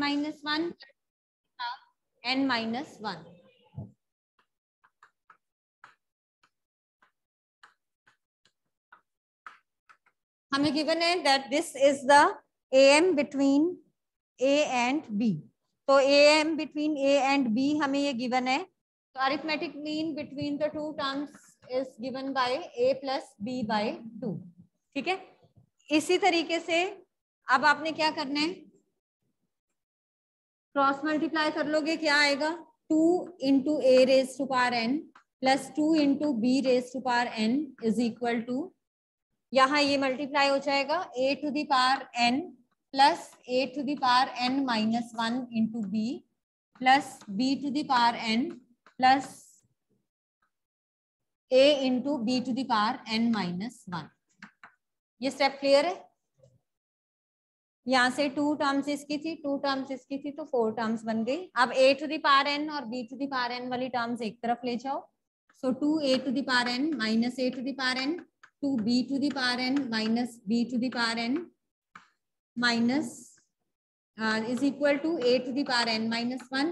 Minus one N minus one हमें given है? That this is the M between A and B तो A M between A and B हमें ये given है। तो arithmetic mean between the two terms is given by A plus B by two ठीक है? इसी तरीके से अब आपने क्या करना है? क्रॉस मल्टीप्लाई कर लोगे, क्या आएगा? Two into A raise to power N plus two into B raise to power N is equal to यहाँ ये मल्टीप्लाई हो जाएगा A to the power N plus A to the power N minus one into B plus B to the power N plus A into B to the power N minus one ये step clear है? यहाँ से to terms इसकी थी to terms इसकी थी तो four terms बन गई। अब A to the power N और B to the power N वाली टर्म्स एक तरफ़ ले जाओ। So two A to the power N minus A to the power N two B to the power N minus B to the power N minus is equal to A to the power N minus one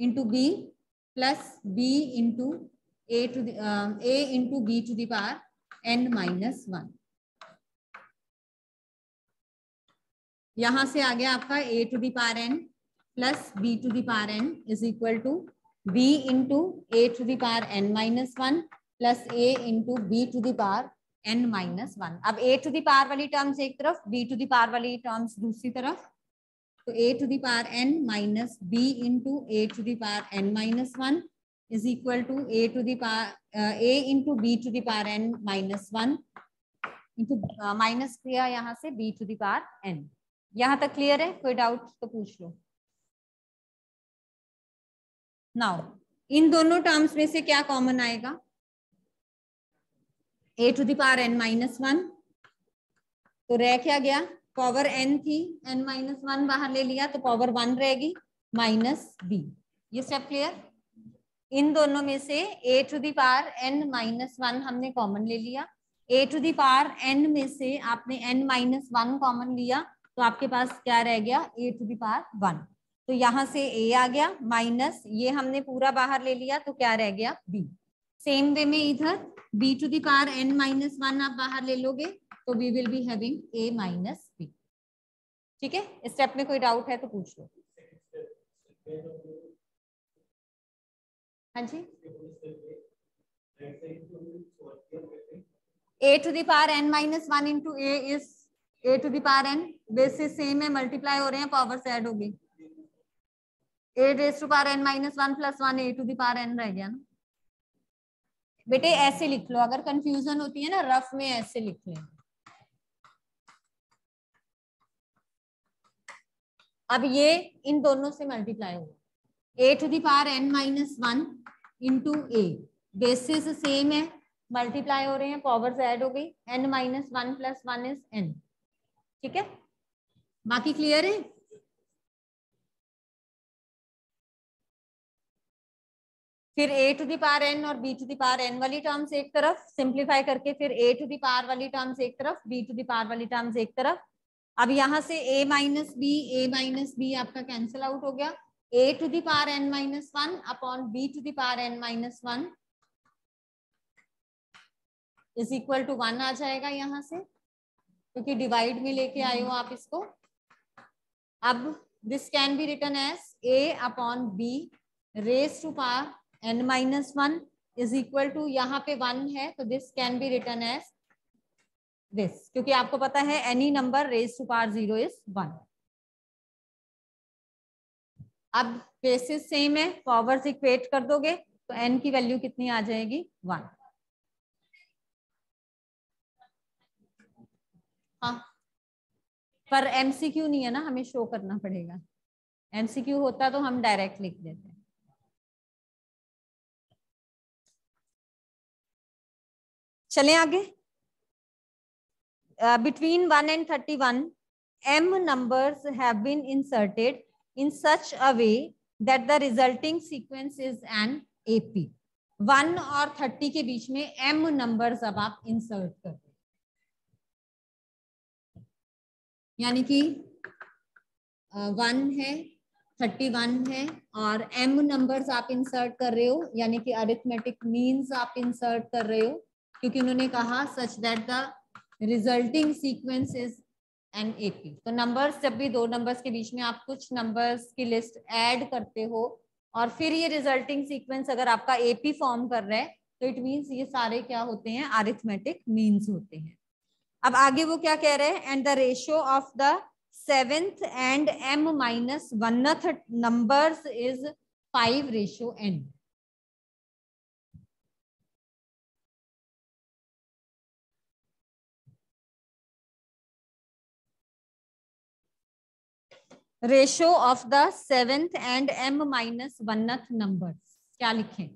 into B plus B into A to A into B to the power N minus one यहाँ से आ गया आपका A to the power n plus B to the power n is equal to b into a to the power n minus 1 plus a into b to the power n minus one अब ए to the power वाली terms एक तरफ़ B to the power वाली terms दूसरी तरफ़ तो A to the power n minus b into A to the power n minus one is equal to a to the power a into B to the power n minus one into minus किया यहाँ से b to the power n यहाँ तक clear है? कोई doubt तो पूछ लो। Now in दोनों टर्म्स में से क्या कॉमन आएगा? A to the power N minus one तो रह क्या गया? पावर एन थी एन माइनस वन बाहर ले लिया तो पावर वन रहेगी माइनस बी ये स्टेप क्लियर इन दोनों में से A to the power N minus one हमने कॉमन ले लिया। ए टू दावर एन में से आपने एन माइनस वन कॉमन लिया। तो आपके पास क्या रह गया? ए टू दावर वन तो यहाँ से ए आ गया माइनस ये हमने पूरा बाहर ले लिया तो क्या रह गया? बी सेम वे में इधर B to the power n minus one आप बाहर ले लोगे तो we will be having a minus B ठीक है? स्टेप में कोई डाउट है तो पूछ लो। हाँ जी? A to the power n minus one into A is a to the power n basis same है मल्टीप्लाई हो रहे हैं पावर से ऐड होगी a raise to power n minus one plus one A to the power n रह गया ना। बेटे, ऐसे लिख लो, अगर कंफ्यूजन होती है ना रफ में ऐसे लिख लें अब ये, इन दोनों से मल्टीप्लाई होगा A to the power N minus one into A basis same है मल्टीप्लाई हो रहे हैं पावर्स ऐड हो गई N minus one plus one is N ठीक है? बाकी क्लियर है? फिर A to the power N और B to the power N वाली टर्म्स एक तरफ़ सिंप्लीफाई करके फिर ए टू दावर वाली टर्म्स एक तरफ़ बी टू दावर वाली टर्म्स एक तरफ़। अब यहाँ से a minus B A minus B आपका कैंसिल आउट हो गया। A to the power N minus one upon B to the power N minus one is equal to one आ जाएगा यहाँ से। क्योंकि डिवाइड में लेके आए हो आप इसको। अब this can be written as a upon b raise to power n minus one is equal to यहाँ पे वन है तो this can be written as this क्योंकि आपको पता है any number raise to power zero is one अब basis same है पावर्स इक्वेट कर दोगे तो एन की वैल्यू कितनी आ जाएगी? वन हाँ। पर एमसीक्यू नहीं है ना, हमें शो करना पड़ेगा। एमसीक्यू होता तो हम डायरेक्ट लिख देते। चले आगे। Between one and thirty one m numbers have been inserted in such a way that the resulting sequence is an AP one और थर्टी के बीच में एम नंबर्स अब आप इंसर्ट कर यानी कि वन है थर्टी वन है, और एम नंबर्स आप इंसर्ट कर रहे हो, यानी कि अरिथमेटिक मीन्स आप इंसर्ट कर रहे हो, क्योंकि उन्होंने कहा such that the resulting sequence is an AP तो नंबर्स जब भी दो नंबर्स के बीच में आप कुछ नंबर्स की लिस्ट ऐड करते हो, और फिर ये रिजल्टिंग सीक्वेंस अगर आपका एपी फॉर्म कर रहा है तो इट मीन्स ये सारे क्या होते हैं? आरिथमेटिक मीन्स होते हैं। अब आगे वो क्या कह रहे हैं? And the ratio of the seventh and m minus one numbers is five ratio n ratio of the seventh and m minus oneth numbers क्या लिखें?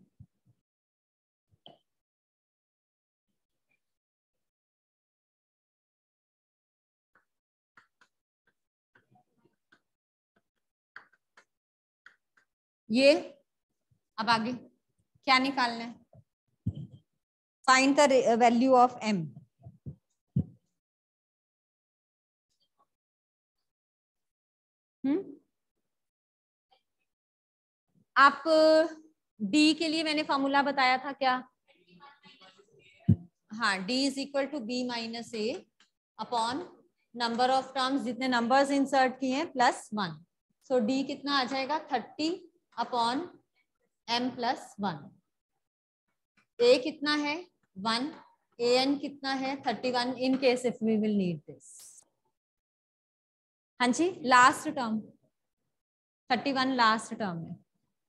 ये अब आगे क्या निकालना है? Find the value of m hmm आप डी के लिए मैंने फॉर्मूला बताया था क्या? हाँ d is equal to b minus a upon number of terms जितने नंबर्स इंसर्ट किए हैं प्लस वन सो डी कितना आ जाएगा? Thirty upon m plus one a कितना है? वन ए एन कितना है? Thirty one in case if we will need this हाँ जी last term thirty one last term है.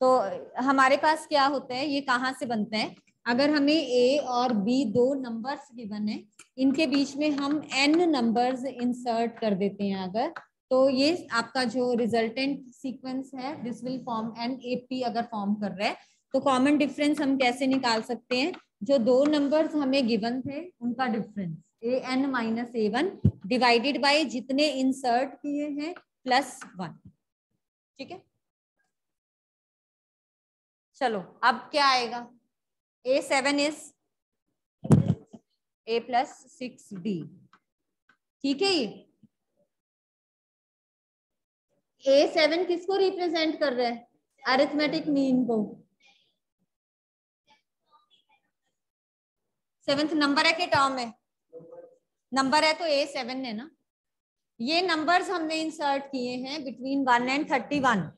तो हमारे पास क्या होता है? ये कहाँ से बनते हैं? अगर हमें ए और बी दो नंबर्स गिवन है इनके बीच में हम एन नंबर्स इंसर्ट कर देते हैं अगर तो ये आपका जो रिजल्टेंट सीक्वेंस है this will form an A P अगर फॉर्म कर रहा है तो कॉमन डिफरेंस हम कैसे निकाल सकते हैं? जो दो नंबर्स हमें गिवन थे, उनका difference a n minus a one divided by जितने इंसर्ट किए हैं प्लस वन ठीक है? चलो, अब क्या आएगा? A seven is a plus six d ठीक है ये? ए सेवन किसको रिप्रेजेंट कर रहा है? अरिथमेटिक मीन को। सेवेंथ नंबर है के टर्म है? नंबर है तो ए सेवन है ना? ये नंबर्स हमने इंसर्ट किए हैं between one and thirty one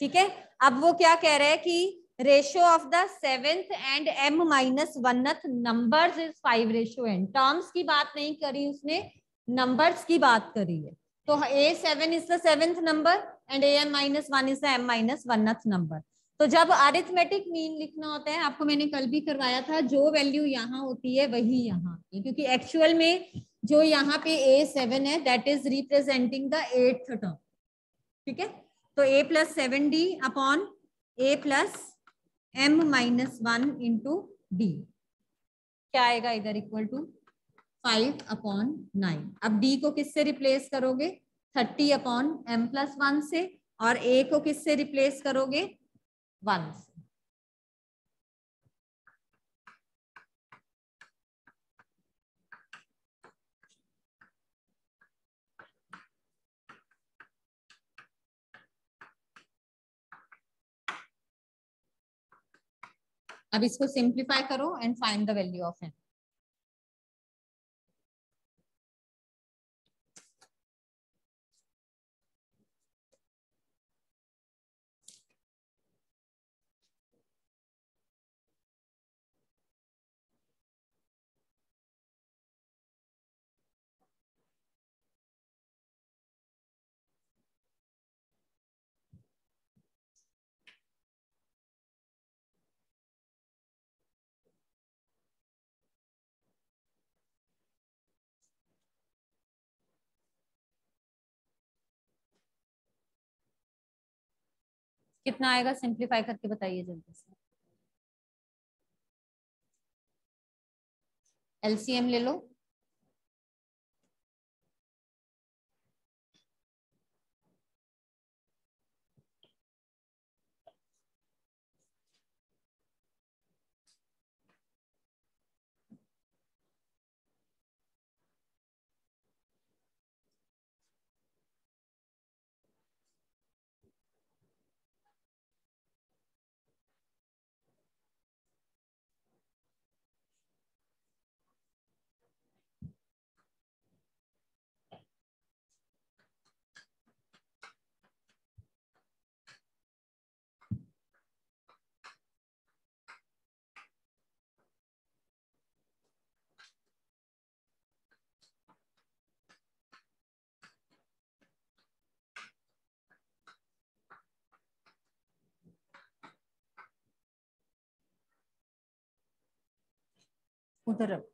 ठीक है? अब वो क्या कह रहे हैं कि ratio of the seventh and m minus oneth numbers is five ratio n terms की बात नहीं करी उसने नंबर्स की बात करी है। तो a seven is the seventh number and a m minus one is the m minus oneth number. तो जब अरिथमेटिक मीन लिखना होता है, आपको मैंने कल भी करवाया था, जो वैल्यू यहाँ होती है, वही यहाँ। क्योंकि एक्चुअल में जो यहाँ पे ए सेवन है that is representing the eighth term ठीक है? तो a plus seven d upon a plus m minus one into d क्या आएगा इधर equal to five upon nine अब डी को किससे रिप्लेस करोगे? Thirty upon m plus one से और ए को किससे रिप्लेस करोगे? वन से। अब इसको सिंप्लीफाई करो and find the value of n कितना आएगा? सिंप्लीफाई करके बताइए जल्दी से। एलसीएम ले लो। उधर रख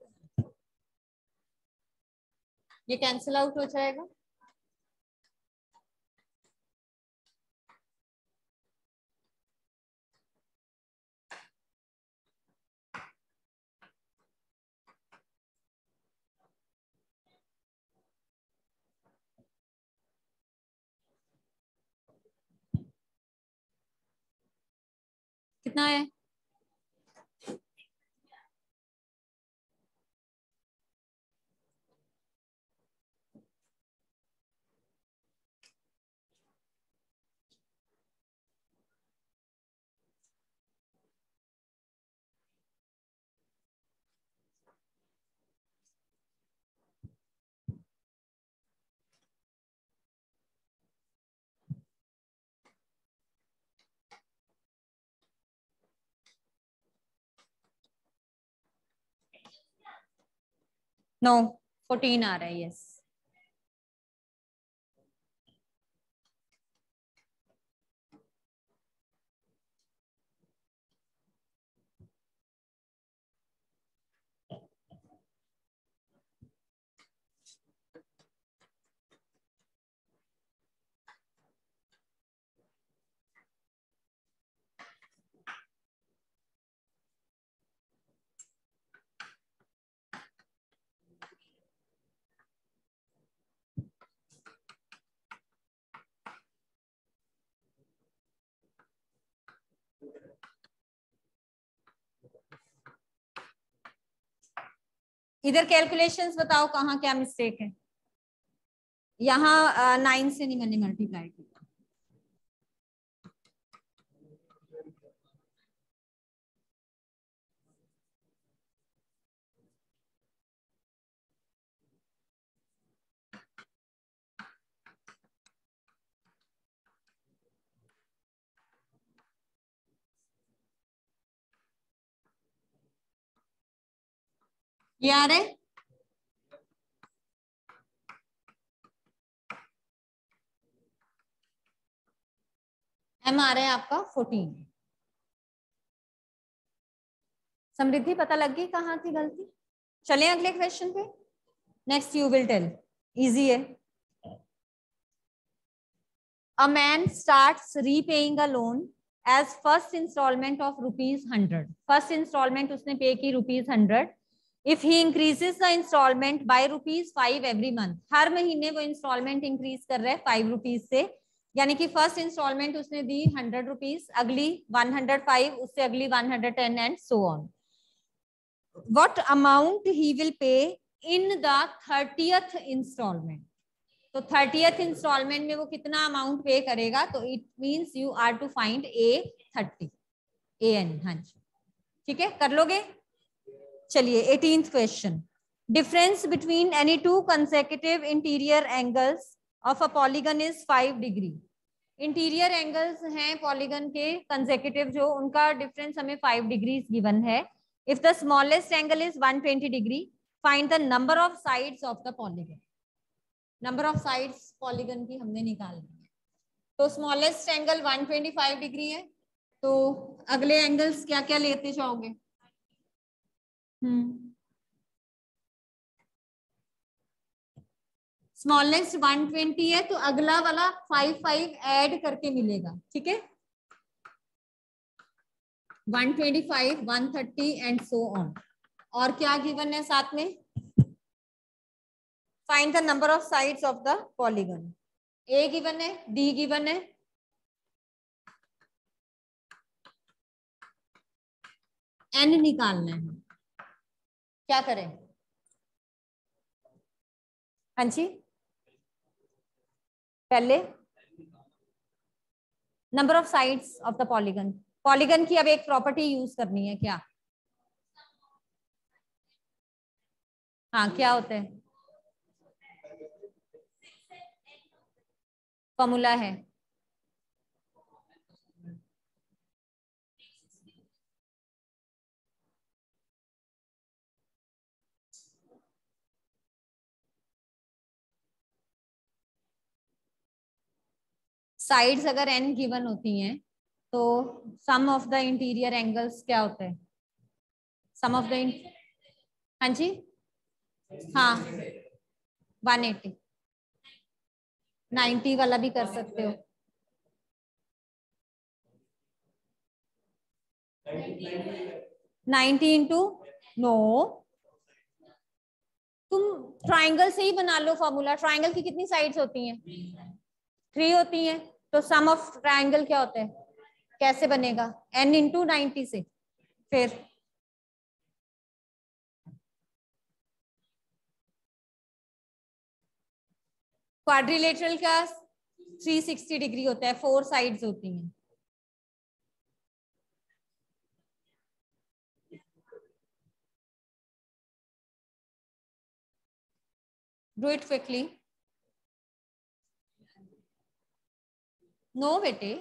ये कैंसिल आउट हो जाएगा। कितना है? नो फोर्टीन आ रहा है यस इधर कैलकुलेशंस बताओ कहाँ क्या मिस्टेक है? यहाँ नाइन से नहीं मैंने मल्टीप्लाई किया। ये आ रहे एम आ रहा है। आपका फोर्टीन समृद्धि, पता लग गई कहाँ थी गलती? चले अगले क्वेश्चन पे। Next you will tell easy है। A man starts repaying a loan as first installment of rupees hundred first installment उसने पे की rupees hundred if he increases the installment by rupees five every month हर महीने वो instalment increase कर रहे हैं five rupees से। यानी कि फ़र्स्ट इंस्टॉलमेंट उसने दी हंड्रेड रुपीज़ अगली वन हंड्रेड फाइव उससे अगली one hundred ten and so on what amount he will pay in the thirtieth instalment तो थर्टियथ इंस्टॉलमेंट में वो कितना अमाउंट पे करेगा? तो it means you are to find a thirty a n हाँ जी। ठीक है? कर लोगे? चलिए eighteen question difference between any two consecutive interior angles of a polygon is five degree interior angles हैं पॉलीगन के कंसेक्यूटिव जो, उनका डिफरेंस हमें फाइव डिग्रीज गिवन है. If the smallest angle is 120 degree find the number of sides of the polygon number of sides polygon की हमने निकालनी है. तो स्मॉलेस्ट एंगल 125 डिग्री है. तो अगले एंगल्स क्या क्या लेते जाओगे? स्मॉलेस्ट वन ट्वेंटी है तो अगला वाला फाइव फाइव ऐड करके मिलेगा, ठीक है? One twenty five one thirty and so on और क्या गिवन है साथ में? Find the number of sides of the polygon a given है डी गिवन है. एन निकालना है। क्या करें? हाँ जी। पहले। Number of sides of the polygon polygon की अब एक प्रॉपर्टी यूज़ करनी है क्या? हाँ क्या होते हैं? फॉर्मूला है। साइड्स अगर एन गिवन होती हैं तो sum of the interior angles क्या होते हैं? सम ऑफ़ द हाँ जी? हाँ। वन एटी नाइन्टी वाला भी कर सकते हो। नाइन्टी इंटू नो तुम ट्राइंगल से ही बना लो फॉर्मूला ट्राइंगल की कितनी साइड्स होती हैं? थ्री होती हैं। तो सम ऑफ़ ट्राइंगल क्या होता है? कैसे बनेगा? एन इंटू नाइन्टी से। फिर। क्वाड्रिलेटरल का 360 डिग्री होता है। फोर साइड्स होती हैं। डू इट क्विकली नो बेटे।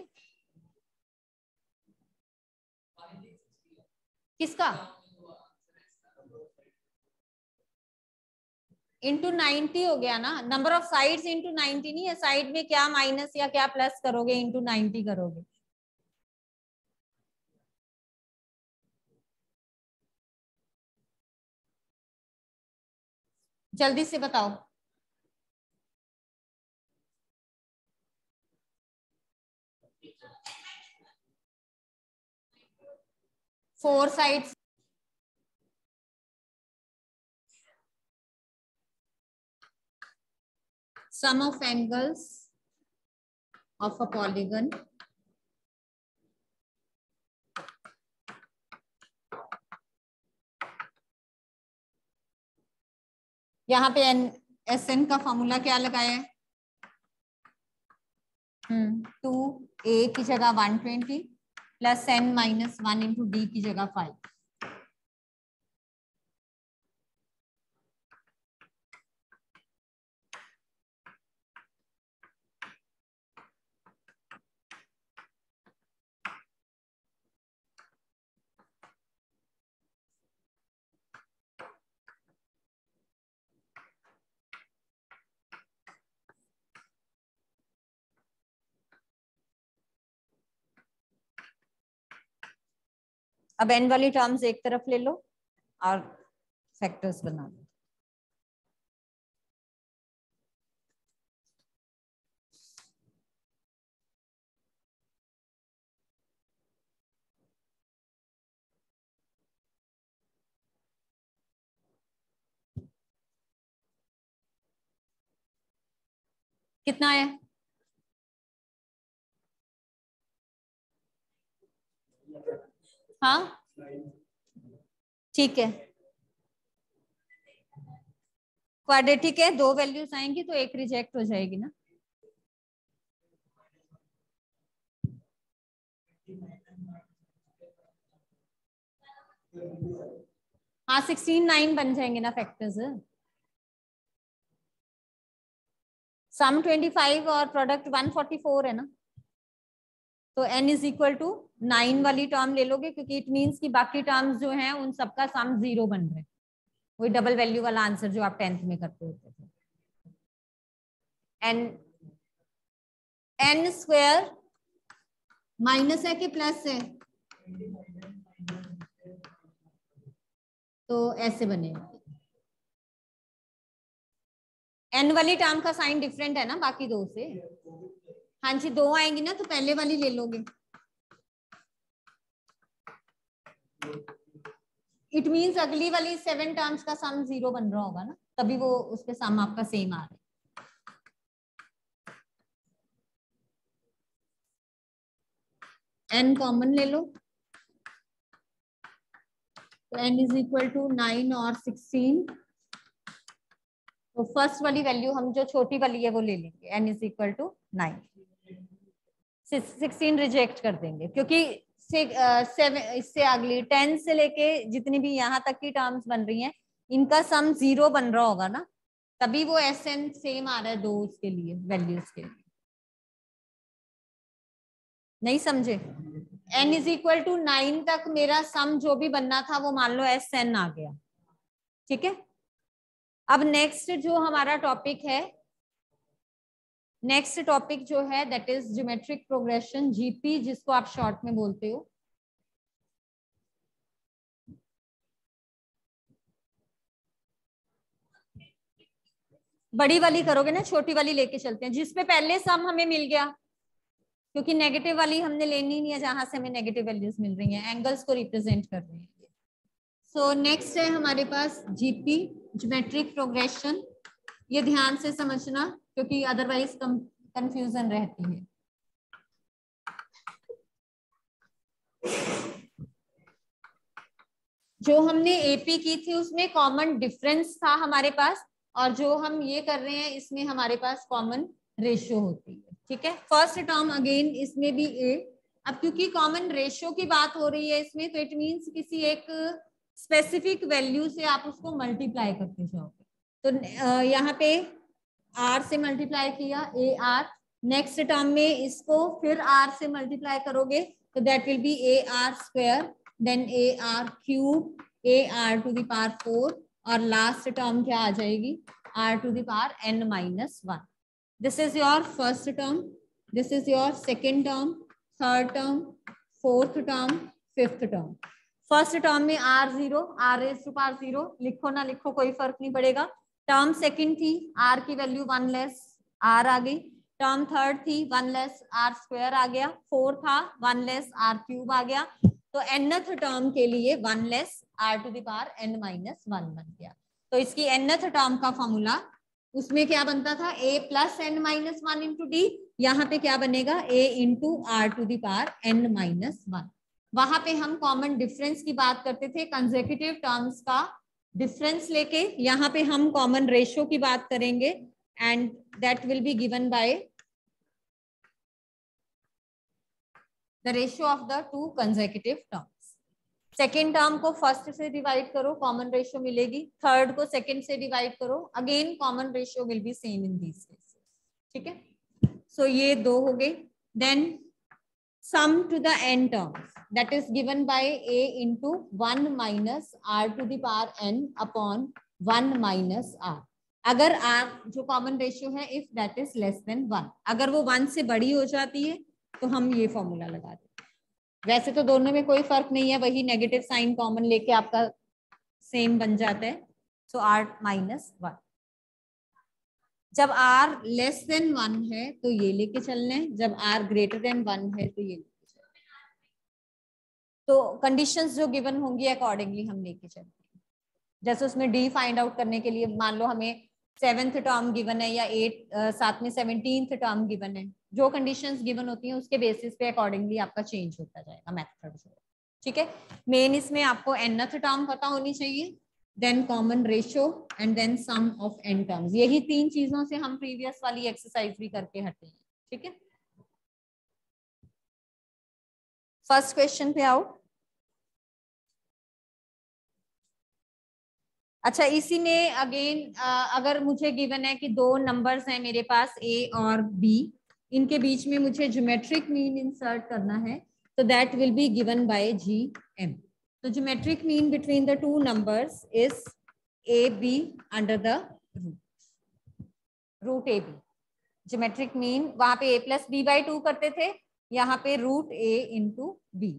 किसका? इंटू नाइनटी हो गया ना? Number of sides into ninety नहीं है। साइड में क्या माइनस या क्या प्लस करोगे? इंटू नाइनटी करोगे। जल्दी से बताओ। Four sides sum of angles of a polygon. यहाँ पे एन एस एन का फॉर्मूला क्या लगाया है? टू ए की जगह one twenty plus n minus one into d की जगह फाइव। अब एन वाली टर्म्स एक तरफ़ ले लो और फैक्टर्स बना लो कितना है हाँ? ठीक है। क्वाड्रेटिक है, दो वैल्यूज़ आएँगी तो एक रिजेक्ट हो जाएगी ना। हाँ सिक्सटीन नाइन बन जाएँगे ना फैक्टर्स सम ट्वेंटी फाइव और प्रोडक्ट वन फोर्टी फोर है ना। तो n is equal to nine वाली टर्म ले लोगे, क्योंकि इट मीन्स कि बाकी टर्म्स जो हैं, उन सबका सम ज़ीरो बन रहे हैं। वही डबल वैल्यू वाला आंसर जो आप टेंथ में करते होते थे। एन एन स्क्वेयर माइनस है कि प्लस है? तो ऐसे बनेगा एन वाली टर्म का साइन डिफरेंट है ना, बाकी दो से? हाँ जी, दो आएँगी ना तो पहले वाली ले लोगे। इट मींस अगली वाली सेवन टर्म्स का सम ज़ीरो बन रहा होगा ना, तभी वो उस पे सम आपका सेम आ रहा है। एन कॉमन ले लो। तो n is equal to nine और सिक्सटीन तो फ़र्स्ट वाली वैल्यू हम जो छोटी वाली है वो ले लेंगे। N is equal to nine sixteen reject कर देंगे, क्योंकि सेवन इससे अगली टेन से लेके जितनी भी यहाँ तक की टर्म्स बन रही हैं, इनका सम ज़ीरो बन रहा होगा ना, तभी वो एस एन सेम आ रहा है दो उसके लिए वैल्यूज़ के लिए। नहीं समझे? N is equal to nine तक मेरा सम जो भी बनना था, वो मान लो एस एन आ गया। ठीक है? अब नेक्स्ट जो हमारा टॉपिक है नेक्स्ट टॉपिक जो है that is geometric progression GP जिसको आप शॉर्ट में बोलते हो। बड़ी वाली करोगे ना छोटी वाली लेके चलते हैं। जिसपे पहले सम हमें मिल गया क्योंकि नेगेटिव वाली हमने लेनी नहीं है जहाँ से हमें नेगेटिव वैल्यूज़ मिल रही हैं एंगल्स को रिप्रेजेंट कर रहे हैं। सो so, नेक्स्ट है हमारे पास जीपी ज्योमेट्रिक प्रोग्रेशन ये ध्यान से समझना, क्योंकि अदरवाइज़ कंफ्यूजन रहती है। जो हमने एपी की थी, उसमें कॉमन डिफरेंस था हमारे पास, और जो हम ये कर रहे हैं, इसमें हमारे पास कॉमन रेशियो होती है। ठीक है? फ़र्स्ट टर्म अगेन इसमें भी ए अब क्योंकि कॉमन रेशियो की बात हो रही है इसमें तो इट मींस किसी एक स्पेसिफिक वैल्यू से आप उसको मल्टीप्लाई करते जाओगे। तो यहाँ पे आर से मल्टीप्लाई किया ए आर नेक्स्ट टर्म में इसको फिर आर से मल्टीप्लाई करोगे तो that will be a r square then a r cube a r to the power four और लास्ट टर्म क्या आ जाएगी? R to the power n minus one this is your first term this is your second term third term fourth term fifth term first term में r zero r s to power zero लिखो ना लिखो, कोई फ़र्क नहीं पड़ेगा। Term second थी r की वैल्यू वन लेस आर आ गई। टर्म थर्ड थी वन लेस आर स्क्वायर आ गया। फोर था वन लेस आर क्यूब आ गया। तो एनथ टर्म के लिए one less r to the power n minus one बन गया। तो इसकी एनथ टर्म का फॉर्मूला उसमें क्या बनता था? A plus n minus one into d यहाँ पे क्या बनेगा? A into r to the power n minus one वहाँ पे हम कॉमन डिफरेंस की बात करते थे कंजेक्यूटिव टर्म्स का डिफरेंस लेके यहाँ पे हम कॉमन रेशियो की बात करेंगे and that will be given by the ratio of the two consecutive terms second term को फ़र्स्ट से डिवाइड करो कॉमन रेशियो मिलेगी। थर्ड को सेकेंड से डिवाइड करो। Again common ratio will be same in these ठीक है? सो ये दो हो गए। Then sum to the n terms. That is given by a into 1 minus r to the power n upon 1 minus r. अगर r जो common ratio है if that is less than 1 अगर वो 1 से बड़ी हो जाती है तो हम ये फॉर्मूला लगा देते वैसे तो दोनों में कोई फ़र्क नहीं है, वही नेगेटिव साइन कॉमन लेके आपका सेम बन जाता है। सो आर माइनस वन जब आर लेस देन वन है तो ये लेके चलना जब आर ग्रेटर देन वन है तो ये लेके चलना तो कंडीशंस जो गिवन होंगी अकॉर्डिंगली हम लेके चलते हैं। जैसे उसमें डी फाइंड आउट करने के लिए, मान लो हमें सेवेंथ टर्म गिवन है या एट साथ में सेवनटीन टर्म गिवन है। जो कंडीशंस गिवन होती हैं, उसके बेसिस पे अकॉर्डिंगली आपका चेंज होता जाएगा मेथड जो ठीक है? मेन इसमें आपको एनथ टर्म पता होनी चाहिए। Then common ratio and then sum of n terms यही तीन चीज़ों से हम प्रीवियस वाली एक्सरसाइज भी करके हटे हैं, ठीक है? फ़र्स्ट क्वेश्चन पे आओ। अच्छा इसी में अगेन अगर मुझे गिवन है कि दो नंबर्स हैं मेरे पास ए और बी इनके बीच में मुझे ज्योमेट्रिक मीन इंसर्ट करना है तो that will be given by G M तो geometric mean between the two numbers is a b under the root a b geometric mean वहाँ पे a plus b by two करते थे यहाँ पे root a into b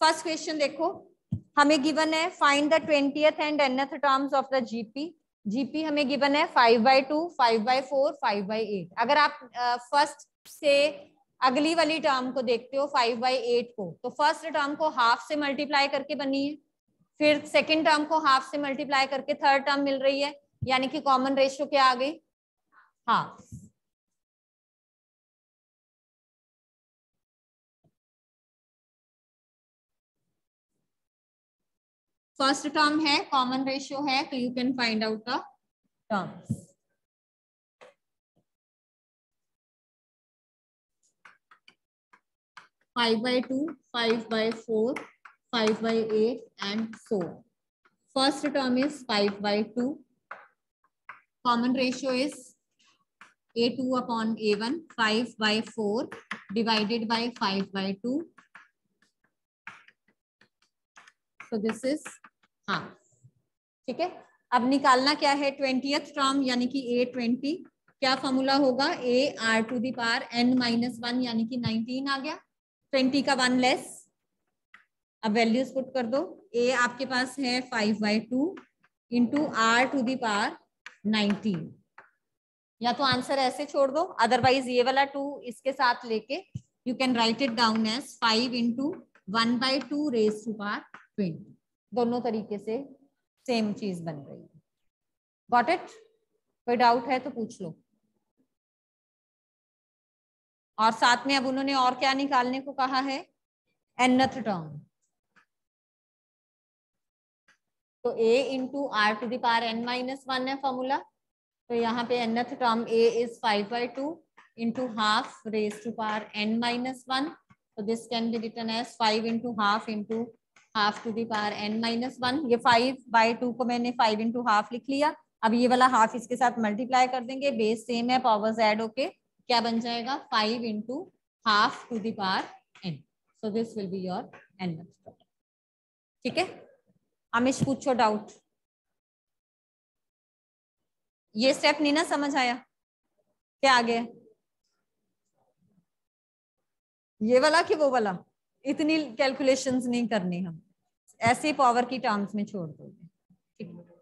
first question देखो। हमें given है find the twentieth and nth terms of the GP GP हमें गिवन है five by two five by four five by eight अगर आप फ़र्स्ट uh, से अगली वाली टर्म को देखते हो फाइव बाई एट को। तो फ़र्स्ट टर्म को हाफ़ से मल्टीप्लाई करके बनी है। फिर सेकेंड टर्म को हाफ़ से मल्टीप्लाई करके थर्ड टर्म मिल रही है। यानी कि कॉमन रेशियो क्या आ गई हाफ़ फ़र्स्ट टर्म है कॉमन रेशियो है तो you can find out the terms five by two five by four five by eight and four first term is five by two common ratio is a two upon a one five by four divided by five by two so this is हाँ ठीक है? अब निकालना क्या है? Twentieth term यानी कि ए twenty क्या फॉर्मूला होगा? A r to the power n minus one यानी कि नाइनटीन आ गया. ट्वेंटी का वन लेस। अब वैल्यूज़ पुट कर दो। ए आपके पास है five by two into r to the power nineteen या तो आंसर ऐसे छोड़ दो। अदरवाइज़ ये वाला टू इसके साथ लेके you can write it down as five into one by two raise to power twenty दोनों तरीके से सेम चीज़ बन रही है। गॉट इट कोई डाउट है तो पूछ लो। और साथ में अब उन्होंने और क्या निकालने को कहा है? एनथ टर्म तो a into r to the power n minus one है फॉर्मूला तो यहाँ पे nth term a is five by two into half raise to power n minus one तो this can be written as five into half into half to the power n minus one ये five by two को मैंने five into half लिख लिया। अब ये वाला half इसके साथ मल्टीप्लाई कर देंगे। बेस सेम है पावर्स ऐड होके क्या बन जाएगा? Five into half to the power n so this will be your n ठीक है? अमिश पूछो डाउट ये स्टेप नहीं ना समझ आया? क्या आगे ये वाला कि वो वाला? इतनी कैलकुलेशंस नहीं करनी हम। ऐसे पावर की टर्म्स में छोड़ दोगे। ठीक।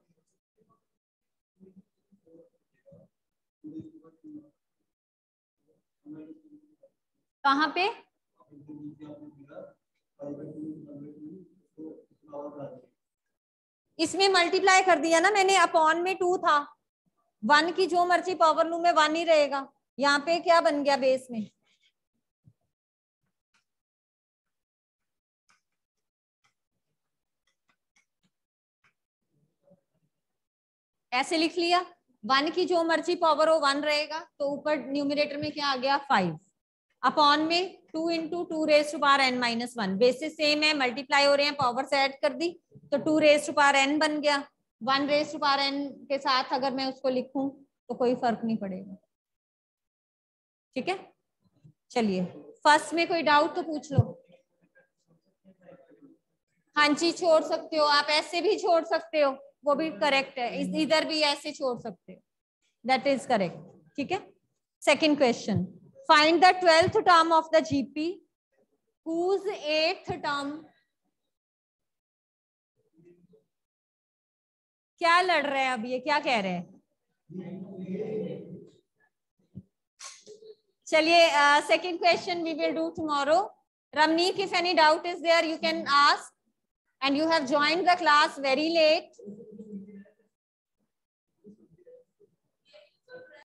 कहाँ पे? इसमें मल्टीप्लाई कर दिया ना मैंने अपॉन में टू था। वन की जो मर्ज़ी पावर लू, में वन ही रहेगा। यहाँ पे क्या बन गया बेस में? ऐसे लिख लिया। वन की जो मर्ज़ी पावर हो वन रहेगा। तो ऊपर न्यूमिनेटर में क्या आ गया? फाइव अपॉन में two into two raise to power n minus one bases same है मल्टीप्लाई हो रहे हैं पावर से ऐड कर दी तो two raise to power n बन गया. One raise to power n के साथ अगर मैं उसको लिखूं तो कोई फ़र्क नहीं पड़ेगा। ठीक है? चलिए फ़र्स्ट में कोई डाउट तो पूछ लो। हाँ जी, छोड़ सकते हो, आप ऐसे भी छोड़ सकते हो, वो भी करेक्ट है। इधर भी ऐसे छोड़ सकते हो। दैट इज़ करेक्ट ठीक है? Second question find the twelfth term of the GP whose eighth term क्या लड़ रहे हैं अब ये क्या कह रहे हैं चलिए second question we will do tomorrow Ramneek, if any doubt is there, you can ask. And you have joined the class very late.